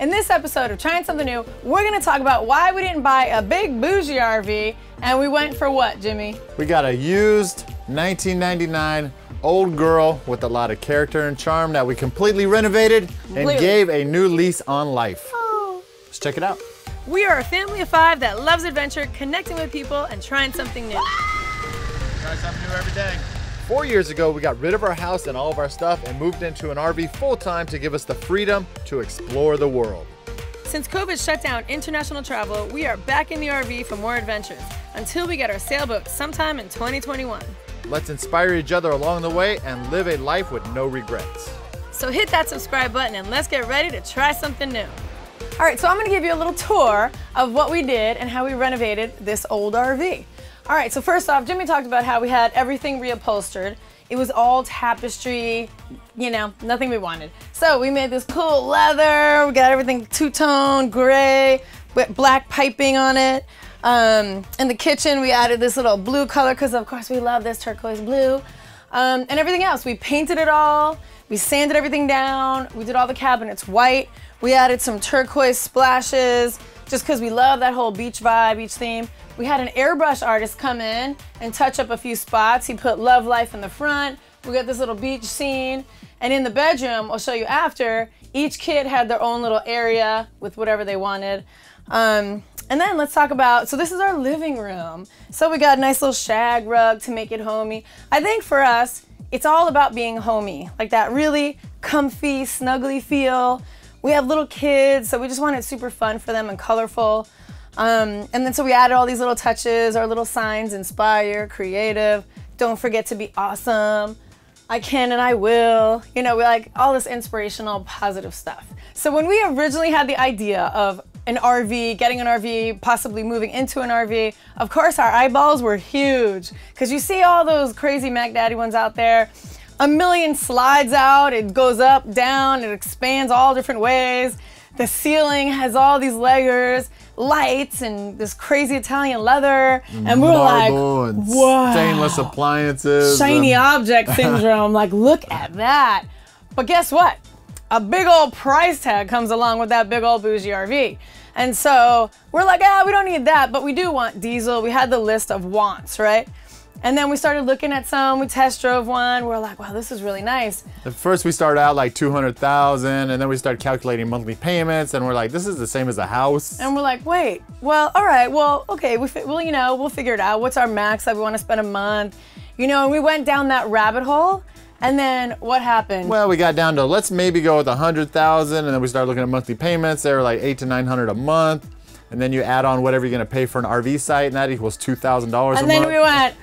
In this episode of Trying Something New, we're gonna talk about why we didn't buy a big bougie RV and we went for what, Jimmy? We got a used 1999 old girl with a lot of character and charm that we completely renovated Completely. and gave a new lease on life. Oh. Let's check it out. We are a family of five that loves adventure, connecting with people, and trying something new. Try something new every day. Four years ago, we got rid of our house and all of our stuff and moved into an RV full time to give us the freedom to explore the world. Since COVID shut down international travel, we are back in the RV for more adventures until we get our sailboat sometime in 2021. Let's inspire each other along the way and live a life with no regrets. So hit that subscribe button and let's get ready to try something new. All right, so I'm gonna give you a little tour of what we did and how we renovated this old RV. All right, so first off, Jimmy talked about how we had everything reupholstered. It was all tapestry, you know, nothing we wanted. So we made this cool leather, we got everything two-tone, gray, with black piping on it. Um, in the kitchen, we added this little blue color because of course we love this turquoise blue. Um, and everything else, we painted it all, we sanded everything down, we did all the cabinets white, we added some turquoise splashes, just because we love that whole beach vibe, beach theme. We had an airbrush artist come in and touch up a few spots. He put love life in the front. We got this little beach scene. And in the bedroom, I'll show you after, each kid had their own little area with whatever they wanted. Um, and then let's talk about, so this is our living room. So we got a nice little shag rug to make it homey. I think for us, it's all about being homey, like that really comfy, snuggly feel. We have little kids, so we just want it super fun for them and colorful. Um, and then so we added all these little touches, our little signs, inspire, creative, don't forget to be awesome, I can and I will. You know, we like all this inspirational, positive stuff. So when we originally had the idea of an RV, getting an RV, possibly moving into an RV, of course our eyeballs were huge. Cause you see all those crazy Mac Daddy ones out there, a million slides out, it goes up, down, it expands all different ways. The ceiling has all these layers, lights, and this crazy Italian leather. And we're like, Marble and wow. stainless appliances. shiny object syndrome. like, look at that. But guess what? A big old price tag comes along with that big old bougie RV. And so we're like, ah, we don't need that, but we do want diesel. We had the list of wants, right? And then we started looking at some. We test drove one. We're like, wow, this is really nice. At first, we started out like 200,000, and then we started calculating monthly payments, and we're like, this is the same as a house. And we're like, wait, well, all right, well, okay, we well, you know, we'll figure it out. What's our max that we want to spend a month? You know, and we went down that rabbit hole. And then what happened? Well, we got down to let's maybe go with a 100,000, and then we started looking at monthly payments. They were like eight to 900 a month, and then you add on whatever you're gonna pay for an RV site, and that equals $2,000 a and then month. we went,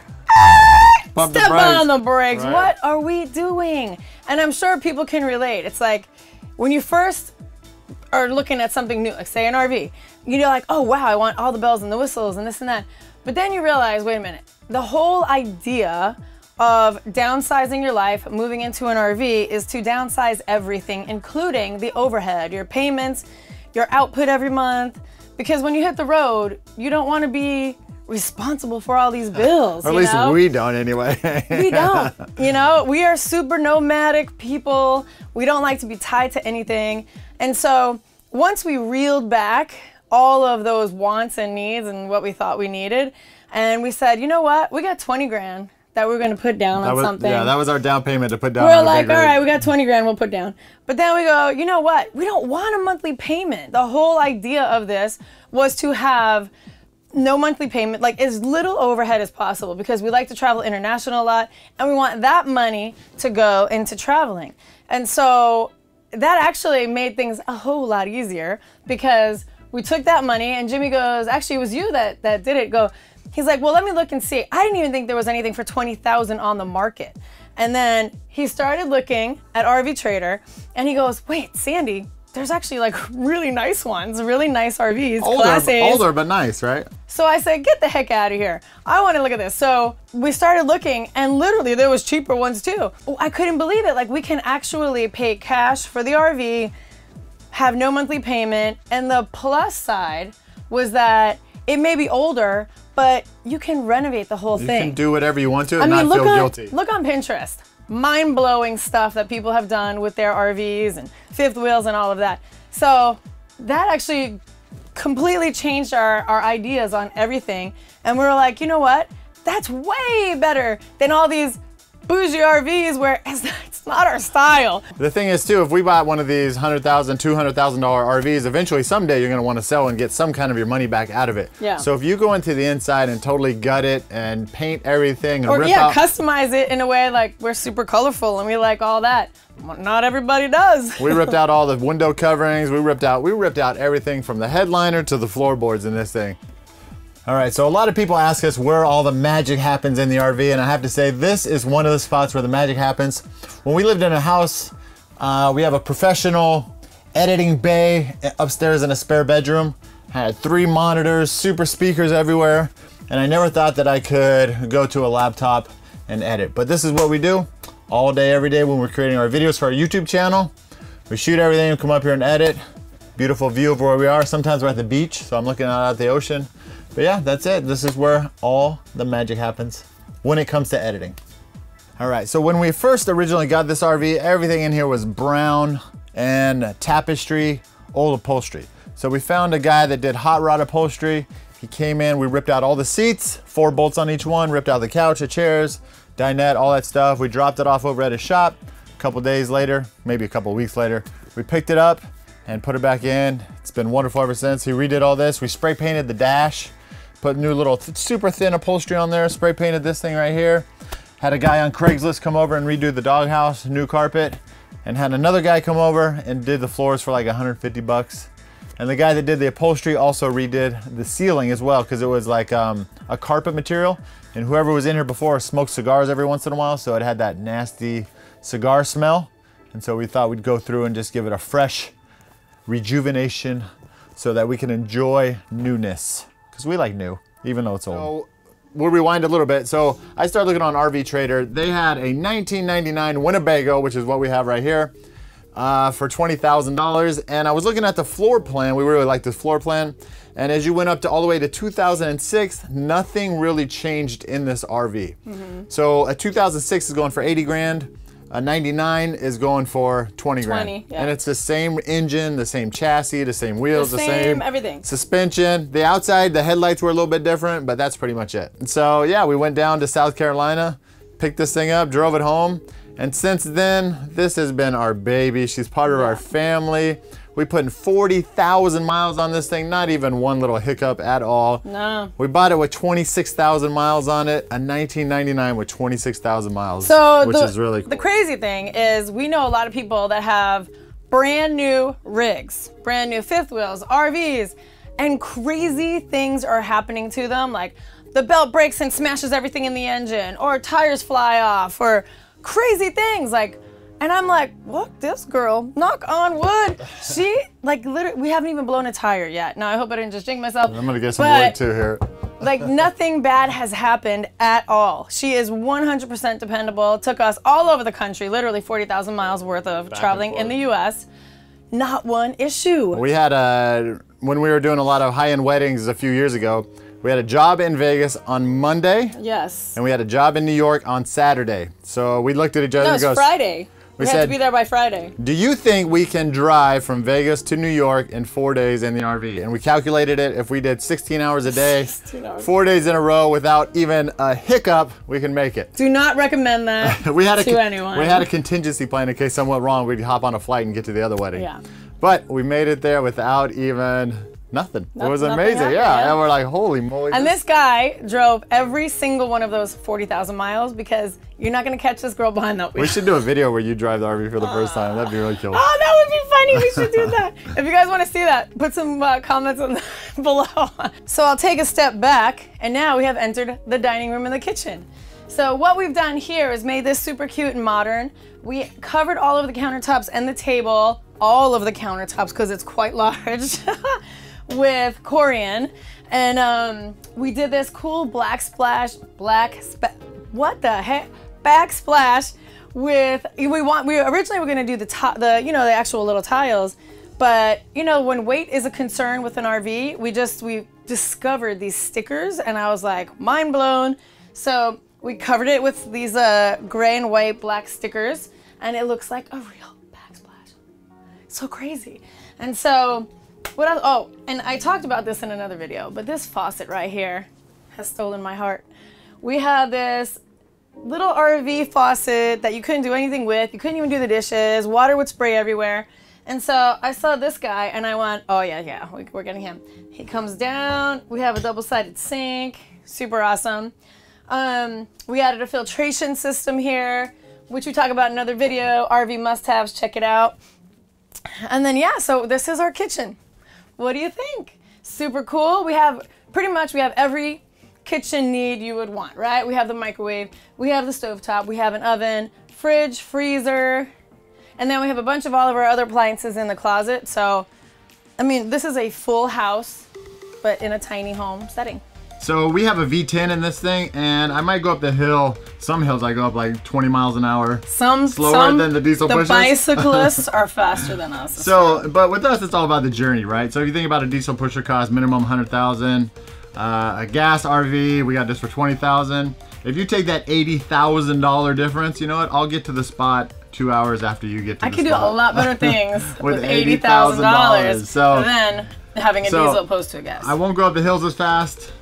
The step brakes. on the brakes. Right. What are we doing? And I'm sure people can relate. It's like when you first are looking at something new, like say an RV, you're like, oh wow, I want all the bells and the whistles and this and that. But then you realize, wait a minute, the whole idea of downsizing your life, moving into an RV, is to downsize everything, including the overhead, your payments, your output every month. Because when you hit the road, you don't want to be responsible for all these bills. Or at least know? we don't anyway. We don't. You know, we are super nomadic people. We don't like to be tied to anything. And so once we reeled back all of those wants and needs and what we thought we needed, and we said, you know what? We got 20 grand that we're going to put down That on was, something. yeah, that was our down payment to put down. we're like, all rig. right, we got 20 grand, we'll put down. But then we go, you know what? We don't want a monthly payment. The whole idea of this was to have no monthly payment, like as little overhead as possible because we like to travel international a lot and we want that money to go into traveling. And so that actually made things a whole lot easier because we took that money and Jimmy goes, actually it was you that that did it. Go, he's like, well, let me look and see. I didn't even think there was anything for 20,000 on the market. And then he started looking at RV Trader and he goes, wait, Sandy, there's actually like really nice ones, really nice RVs, older, older but nice, right? So I said, get the heck out of here. I want to look at this. So we started looking and literally there was cheaper ones too. Oh, I couldn't believe it. Like we can actually pay cash for the RV, have no monthly payment. And the plus side was that it may be older, but you can renovate the whole You thing. You can do whatever you want to and I mean, not feel on guilty. look on Pinterest. Mind blowing stuff that people have done with their RVs and fifth wheels and all of that. So that actually completely changed our, our ideas on everything. And we were like, you know what? That's way better than all these bougie RVs where it's not, not our style. The thing is too, if we bought one of these $100,000, $200,000 RVs, eventually someday you're gonna wanna sell and get some kind of your money back out of it. Yeah. So if you go into the inside and totally gut it and paint everything and Or rip yeah, out, customize it in a way like we're super colorful and we like all that. Not everybody does. we ripped out all the window coverings, we ripped out, we ripped out everything from the headliner to the floorboards in this thing. All right, so a lot of people ask us where all the magic happens in the RV, and I have to say this is one of the spots where the magic happens. When we lived in a house, uh, we have a professional editing bay upstairs in a spare bedroom. I Had three monitors, super speakers everywhere, and I never thought that I could go to a laptop and edit. But this is what we do all day, every day when we're creating our videos for our YouTube channel. We shoot everything, come up here and edit. Beautiful view of where we are. Sometimes we're at the beach, so I'm looking out at the ocean. But yeah, that's it. This is where all the magic happens when it comes to editing. All right, so when we first originally got this RV, everything in here was brown and tapestry, old upholstery. So we found a guy that did hot rod upholstery. He came in, we ripped out all the seats, four bolts on each one, ripped out the couch, the chairs, dinette, all that stuff. We dropped it off over at his shop. A couple days later, maybe a couple weeks later, we picked it up and put it back in. It's been wonderful ever since. He redid all this. We spray painted the dash, put new little th super thin upholstery on there, spray painted this thing right here. Had a guy on Craigslist come over and redo the doghouse, new carpet, and had another guy come over and did the floors for like 150 bucks. And the guy that did the upholstery also redid the ceiling as well because it was like um, a carpet material. And whoever was in here before smoked cigars every once in a while, so it had that nasty cigar smell. And so we thought we'd go through and just give it a fresh rejuvenation so that we can enjoy newness because we like new, even though it's old. So we'll rewind a little bit. So I started looking on RV Trader. They had a 1999 Winnebago, which is what we have right here, uh, for $20,000. And I was looking at the floor plan. We really like this floor plan. And as you went up to all the way to 2006, nothing really changed in this RV. So a 2006 is going for 80 grand. A 99 is going for 20 grand. 20, yeah. And it's the same engine, the same chassis, the same wheels, the, same everything. suspension. The outside, the headlights were a little bit different, but that's pretty much it. And so yeah, we went down to South Carolina, picked this thing up, drove it home, and since then, this has been our baby. She's part of our family. We put in 40,000 miles on this thing, not even one little hiccup at all. No. We bought it with 26,000 miles on it, a 1999 with 26,000 miles, So which the, is really cool. the crazy thing is we know a lot of people that have brand new rigs, brand new fifth wheels, RVs, and crazy things are happening to them. Like the belt breaks and smashes everything in the engine, or tires fly off, or crazy things like. And I'm like, look, this girl, knock on wood. She, like, literally, we haven't even blown a tire yet. Now, I hope I didn't just jinx myself. I'm gonna get some but- wood too here. like nothing bad has happened at all. She is 100% dependable. Took us all over the country, literally 40,000 miles worth of traveling in the US. Not one issue. We had a, when we were doing a lot of high-end weddings a few years ago, we had a job in Vegas on Monday, yes. and we had a job in New York on Saturday. So we looked at each other No, and it's goes, Friday. We, we had to be there by Friday. do you think we can drive from Vegas to New York in four days in the RV? And we calculated it. If we did 16 hours a day, hours. four days in a row without even a hiccup, we can make it. Do not recommend that We had a to con- anyone. we had a contingency plan in case something went wrong. We'd hop on a flight and get to the other wedding. Yeah. But we made it there without even nothing. it was nothing amazing. happened, yeah. yeah. And we're like, holy moly. and this guy drove every single one of those 40,000 miles because you're not going to catch this girl behind that wheel. we should do a video where you drive the RV for the first time. That'd be really cool. Oh, that would be funny. We should do that. if you guys want to see that, put some uh, comments on below. So I'll take a step back, and now we have entered the dining room and the kitchen. So what we've done here is made this super cute and modern. We covered all of the countertops and the table, all of the countertops because it's quite large, with corian. And um, we did this cool black splash, black, what the heck? Backsplash with we want we originally were gonna do the top the you know the actual little tiles, but you know when weight is a concern with an RV, we just we discovered these stickers and I was like mind blown. So we covered it with these uh, gray and white black stickers, and it looks like a real backsplash. So crazy. And so what else? Oh, and I talked about this in another video, but this faucet right here has stolen my heart. We had this little RV faucet that you couldn't do anything with. You couldn't even do the dishes. Water would spray everywhere. And so I saw this guy and I went, oh yeah, yeah, we, are getting him. He comes down. We have a double-sided sink. Super awesome. Um, we added a filtration system here, which we talk about in another video. RV must-haves. Check it out. And then yeah, so this is our kitchen. What do you think? Super cool. We have pretty much we have every kitchen need you would want, right? We have the microwave, we have the stovetop, we have an oven, fridge, freezer, and then we have a bunch of all of our other appliances in the closet. So, I mean, this is a full house, but in a tiny home setting. So we have a V10 in this thing, and I might go up the hill. Some hills I go up like 20 miles an hour. Some slower some, than the diesel the pushers. bicyclists are faster than us. So, but with us, it's all about the journey, right? So if you think about a diesel pusher cost minimum 100,000, uh, a gas RV, we got this for 20,000. If you take that $80,000 difference, you know what? I'll get to the spot two hours after you get to the. I the can do a lot better things With with $80,000 So- than having a so, diesel opposed to a gas. I won't go up the hills as fast.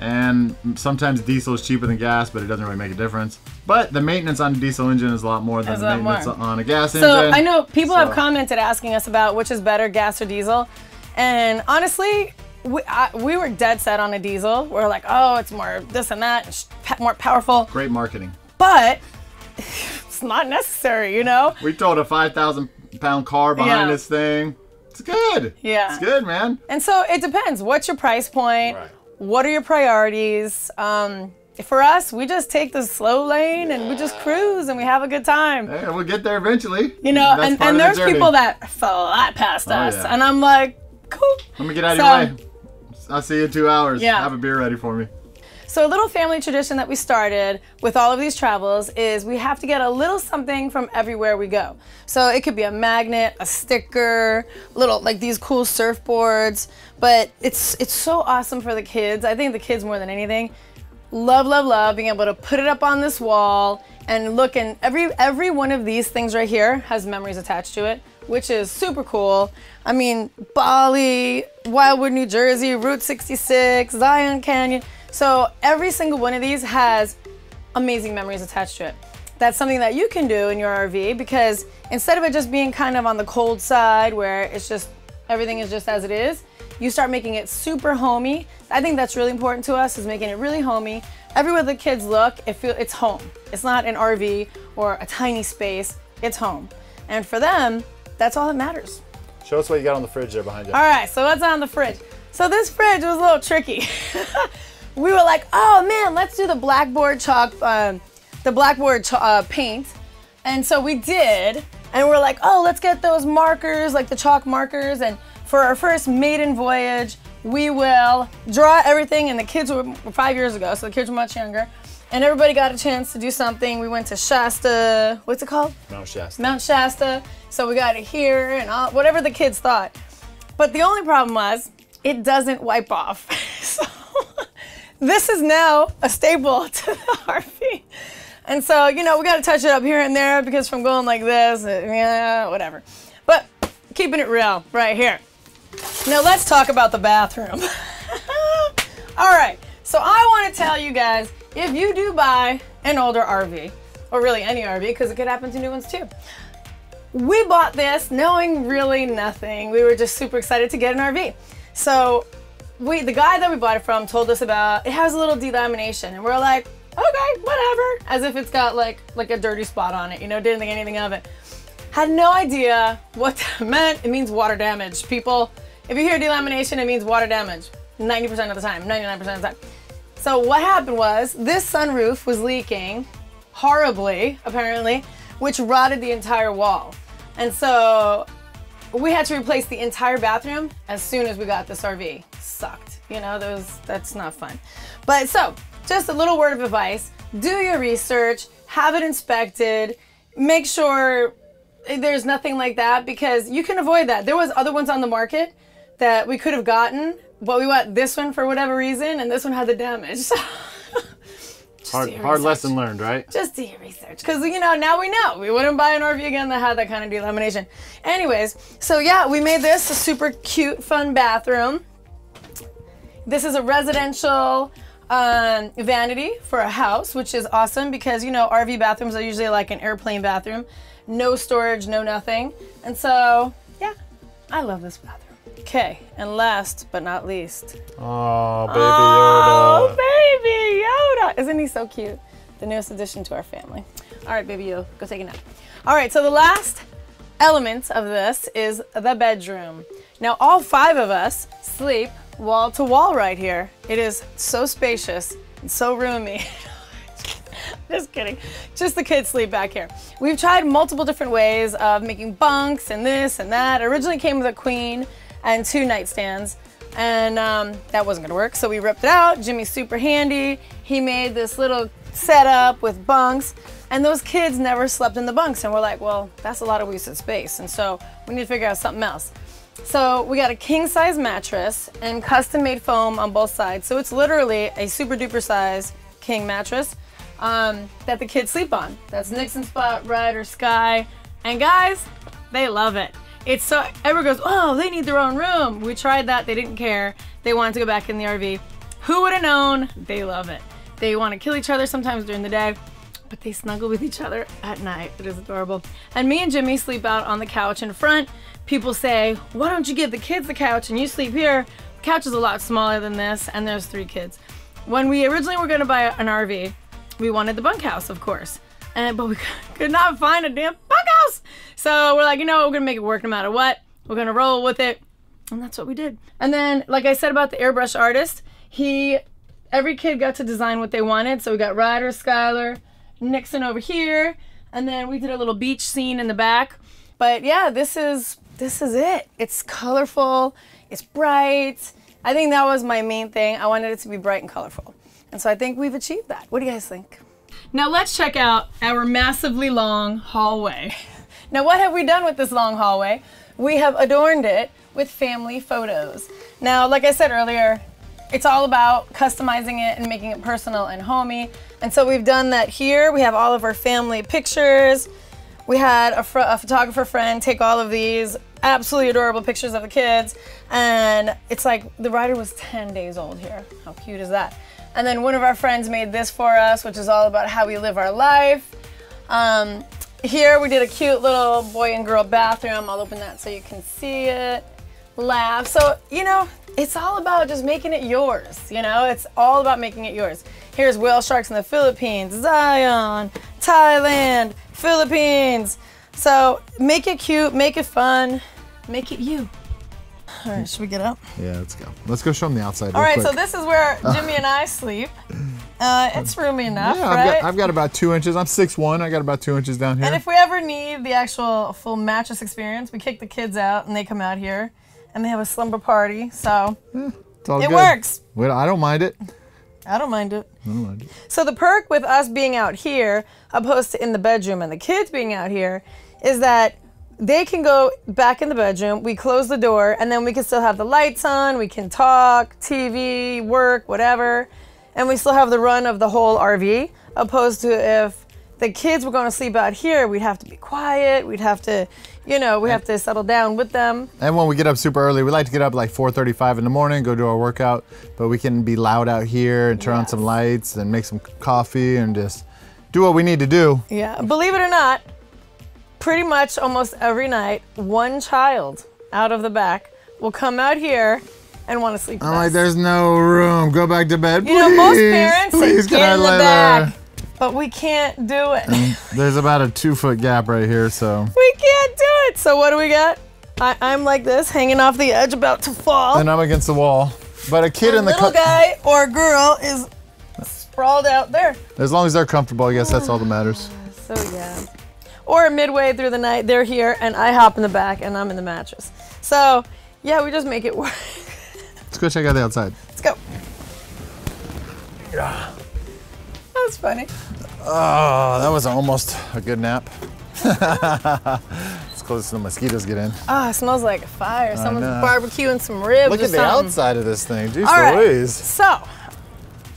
And sometimes diesel is cheaper than gas, but it doesn't really make a difference. But the maintenance on a diesel engine is a lot more than Is the maintenance more. on a gas So engine. So I know people have commented asking us about which is better, gas or diesel. And honestly, we, I, we were dead set on a diesel. We're like, oh, it's more this and that, it's more powerful. Great marketing. But it's not necessary, you know? We towed a 5,000 pound car behind Yeah. this thing. It's good. Yeah. It's good, man. And so it depends. What's your price point? Right. What are your priorities? Um, for us, we just take the slow lane and we just cruise and we have a good time. Hey, we'll get there eventually. You know, That's and, and of the there's people that fly past Oh, us. yeah. And I'm like, cool. Let me get out of So- your way. I'll see you in two hours. Yeah. Have a beer ready for me. So, a little family tradition that we started with all of these travels is we have to get a little something from everywhere we go. So, it could be a magnet, a sticker, little like these cool surfboards. But it's it's so awesome for the kids. I think the kids more than anything love, love, love being able to put it up on this wall and look. And every every one of these things right here has memories attached to it, which is super cool. I mean, Bali, Wildwood, New Jersey, Route 66, Zion Canyon. So every single one of these has amazing memories attached to it. That's something that you can do in your RV because instead of it just being kind of on the cold side where it's just everything is just as it is, you start making it super homey. I think that's really important to us is making it really homey. Everywhere the kids look, it feel it's home. It's not an RV or a tiny space. It's home. And for them, that's all that matters. Show us what you got on the fridge there behind you. All right, so what's on the fridge? So this fridge was a little tricky. we were like, oh man, let's do the blackboard chalk, um, the blackboard ch- uh, paint. And so we did, and we're like, oh, let's get those markers, like the chalk markers. And for our first maiden voyage, we will draw everything. And the kids were were five years ago, so the kids were much younger. And everybody got a chance to do something. We went to Shasta, what's it called? Mount Shasta. Mount Shasta. So we got it here and all, whatever the kids thought. But the only problem was it doesn't wipe off. so this is now a staple to the RV. And so, you know, we got to touch it up here and there because from going like this, uh, yeah, whatever. But keeping it real right here. Now let's talk about the bathroom. All right, so I want to tell you guys if you do buy an older RV, or really any RV, because it could happen to new ones too. We bought this knowing really nothing. We were just super excited to get an RV. So we, the guy that we bought it from told us about it has a little delamination, and we're like, okay, whatever, as if it's got like like a dirty spot on it. You know, didn't think anything of it. Had no idea what that meant. It means water damage. People, if you hear delamination, it means water damage. 90% of the time, 99% of the time. So what happened was this sunroof was leaking horribly, apparently, which rotted the entire wall. And so we had to replace the entire bathroom as soon as we got this RV. Sucked. You know, those that's not fun. But so, just a little word of advice. Do your research, have it inspected, make sure there's nothing like that because you can avoid that. There was other ones on the market that we could have gotten, but we went this one for whatever reason and this one had the damage. Just Hard, hard lesson learned, right? Just do your research. Because, you know, now we know. We wouldn't buy an RV again that had that kind of delamination. Anyways, so yeah, we made this a super cute, fun bathroom. This is a residential um, vanity for a house, which is awesome because, you know, RV bathrooms are usually like an airplane bathroom. No storage, no nothing. And so, yeah, I love this bathroom. Okay, and last but not least, Oh, baby Oh, Yoda. baby Yoda. Isn't he so cute? The newest addition to our family. All right, baby Yoda, go take a nap. All right, so the last element of this is the bedroom. Now, all five of us sleep wall to wall right here. It is so spacious and so roomy. Just kidding. Just the kids sleep back here. We've tried multiple different ways of making bunks and this and that. It originally came with a queen and two nightstands, and um, that wasn't gonna work. So we ripped it out. Jimmy's super handy. He made this little setup with bunks, and those kids never slept in the bunks. And we're like, well, that's a lot of wasted space, and so we need to figure out something else. So we got a king size mattress and custom made foam on both sides. So it's literally a super duper size king mattress um, that the kids sleep on. That's Nixon Spot, Ryder, Sky, and guys, they love it. It's so everyone goes, oh, they need their own room. We tried that, they didn't care. They wanted to go back in the RV. Who would have known? They love it. They want to kill each other sometimes during the day, but they snuggle with each other at night. It is adorable. And me and Jimmy sleep out on the couch in front. People say, why don't you give the kids the couch and you sleep here? The couch is a lot smaller than this, and there's three kids. When we originally were going to buy an RV, we wanted the bunkhouse, of course. And but we could not find a damn bunkhouse. So we're like, you know, we're gonna make it work no matter what. We're gonna roll with it. And that's what we did. And then, like I said about the airbrush artist, he every kid got to design what they wanted. So we got Ryder, Skylar, Nixon over here, and then we did a little beach scene in the back. But yeah, this is this is it. It's colorful, it's bright. I think that was my main thing. I wanted it to be bright and colorful. And so I think we've achieved that. What do you guys think? Now let's check out our massively long hallway. Now what have we done with this long hallway? We have adorned it with family photos. Now, like I said earlier, it's all about customizing it and making it personal and homey. And so we've done that here. We have all of our family pictures. We had a, a photographer friend take all of these absolutely adorable pictures of the kids. And it's like the Ryder was 10 days old here. How cute is that? And then one of our friends made this for us, which is all about how we live our life. Um, here we did a cute little boy and girl bathroom. I'll open that so you can see it. Laugh. So, you know, it's all about just making it yours. You know, it's all about making it yours. Here's whale sharks in the Philippines, Zion, Thailand, Philippines. So make it cute, make it fun, make it you. All right, should we get up? Yeah, let's go. Let's go show them the outside. All right, quick. so this is where Jimmy and I sleep. Uh, it's roomy enough, Yeah, I've right? got, I've got about two inches. I'm six one. I got about two inches down here. And if we ever need the actual full mattress experience, we kick the kids out and they come out here and they have a slumber party. So it's all it good. works. Well, I don't mind it. I don't mind it. I don't mind it. So the perk with us being out here, opposed to in the bedroom and the kids being out here, is that they can go back in the bedroom. We close the door, and then we can still have the lights on. We can talk, TV, work, whatever, and we still have the run of the whole RV. Opposed to if the kids were going to sleep out here, we'd have to be quiet. We'd have to, you know, we have to settle down with them. And when we get up super early, we like to get up like 4:35 in the morning, go do our workout. But we can be loud out here and turn on some lights and make some coffee and just do what we need to do. Yeah, believe it or not, pretty much almost every night, one child out of the back will come out here and want to sleep. I'm like, there's no room. Go back to bed. you know, most parents Please, say get in the back, there?" but we can't do it. Mm, there's about a two foot gap right here, so. we can't do it. So what do we got? I, I'm like this, hanging off the edge, about to fall. And I'm against the wall. But a kid in the little guy or girl is sprawled out there. as long as they're comfortable, I guess that's all that matters. So yeah. Or midway through the night, they're here and I hop in the back and I'm in the mattress. So yeah, we just make it work. Let's go check out the outside. Let's go. That was funny. Oh, that was almost a good nap. it's close to the mosquitoes get in. Ah, it smells like fire. Someone's know. barbecuing some ribs Look or at the something. outside of this thing. Jeez All right. So,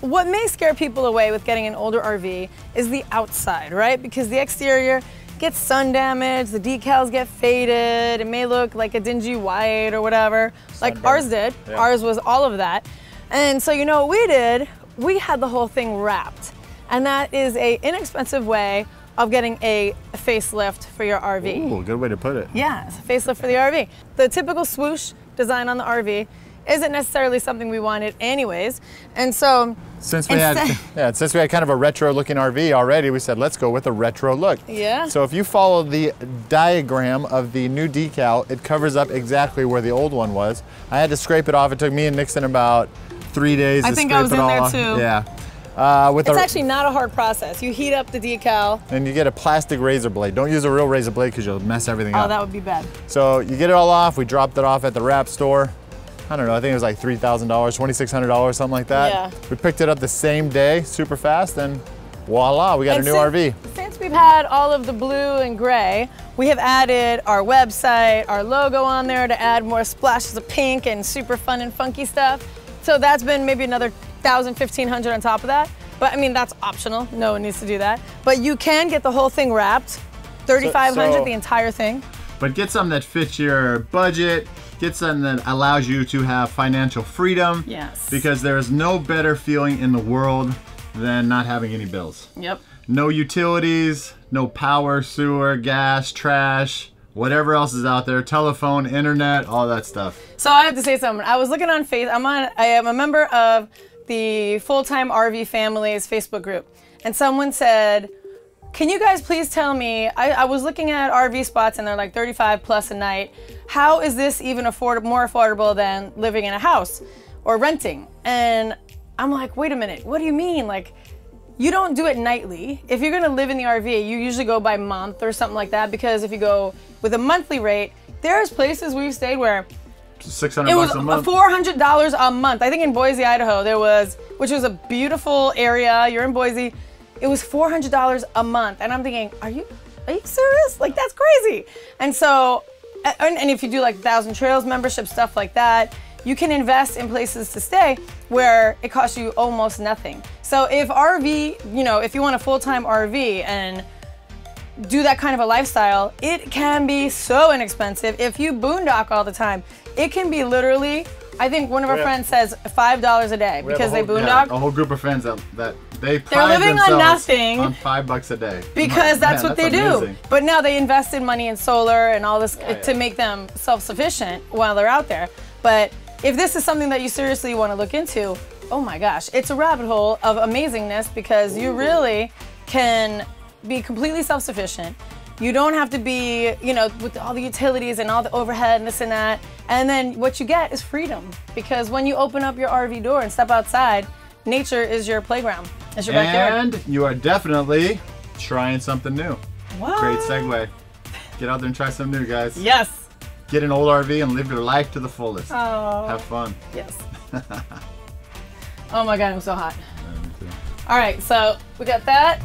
what may scare people away with getting an older RV is the outside, right? Because the exterior gets sun damage, the decals get faded, it may look like a dingy white or whatever, like ours did. Yeah. Ours was all of that. And so you know what we did? We had the whole thing wrapped. And that is a inexpensive way of getting a facelift for your RV. Ooh, good way to put it. Yeah, it's a facelift for the RV. The typical swoosh design on the RV isn't necessarily something we wanted anyways. And so Since we had yeah, since we had kind of a retro looking RV already, we said let's go with a retro look. Yeah. So if you follow the diagram of the new decal, it covers up exactly where the old one was. I had to scrape it off. It took me and Nixon about three days I to think scrape I was it in all there off. too. Yeah. Uh, with it's a, actually not a hard process. You heat up the decal. and you get a plastic razor blade. Don't use a real razor blade because you'll mess everything Oh, up. Oh, that would be bad. So you get it all off. We dropped it off at the wrap store. I don't know. I think it was like three thousand dollars, twenty six hundred dollars, something like that. Yeah. We picked it up the same day, super fast, and voila, we got And a new since- RV. Since we've had all of the blue and gray, we have added our website, our logo on there to add more splashes of pink and super fun and funky stuff. So that's been maybe another thousand, fifteen hundred on top of that. But I mean, that's optional. No one needs to do that. But you can get the whole thing wrapped, thirty-five hundred, so- the entire thing. But get something that fits your budget. Get something that allows you to have financial freedom. Yes. Because there is no better feeling in the world than not having any bills. Yep. No utilities, no power, sewer, gas, trash, whatever else is out there, telephone, internet, all that stuff. So I have to say something. I was looking on Face. I'm on. I am a member of the Full Time RV Families Facebook group, and someone said, "Can you guys please tell me? I, I was looking at RV spots, and they're like 35 plus a night. How is this even afford more affordable than living in a house or renting?" And I'm like, "Wait a minute. What do you mean? Like?" You don't do it nightly. If you're gonna live in the RV, you usually go by month or something like that because if you go with a monthly rate, there's places we've stayed where 600 it was bucks a month. four hundred dollars a month. I think in Boise, Idaho, there was, which was a beautiful area. You're in Boise. It was four hundred dollars a month, and I'm thinking, are you, are you serious? Like that's crazy. And so, and, and if you do like Thousand Trails membership stuff like that, you can invest in places to stay where it costs you almost nothing. So if RV, you know, if you want a full-time RV and do that kind of a lifestyle, it can be so inexpensive. If you boondock all the time, it can be literally. I think one of our We have- friends says five dollars a day because a they boondock. yeah, a whole group of friends that, that they pride living on nothing on five bucks a day. because Man, that's what they do. But now they invested money in solar and all this oh, yeah. to make them self-sufficient while they're out there. But if this is something that you seriously want to look into, oh my gosh, it's a rabbit hole of amazingness because you really can be completely self-sufficient. You don't have to be, you know, with all the utilities and all the overhead and this and that. And then what you get is freedom because when you open up your RV door and step outside, nature is your playground. It's your backyard. And you are definitely trying something new. What? Great segue. Get out there and try something new, guys. Yes. Get an old RV and live your life to the fullest. Oh. Have fun. Yes. oh my god, I'm so hot. All right, so we got that.